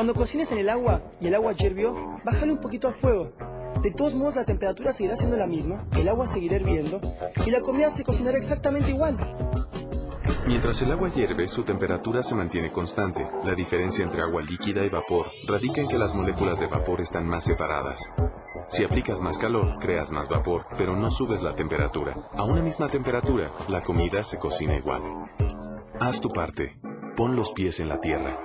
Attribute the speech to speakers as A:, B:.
A: Cuando cocines en el agua y el agua hirvió, bájale un poquito al fuego. De todos modos, la temperatura seguirá siendo la misma, el agua seguirá hirviendo y la comida se cocinará exactamente igual.
B: Mientras el agua hierve, su temperatura se mantiene constante. La diferencia entre agua líquida y vapor radica en que las moléculas de vapor están más separadas. Si aplicas más calor, creas más vapor, pero no subes la temperatura. A una misma temperatura, la comida se cocina igual. Haz tu parte. Pon los pies en la tierra.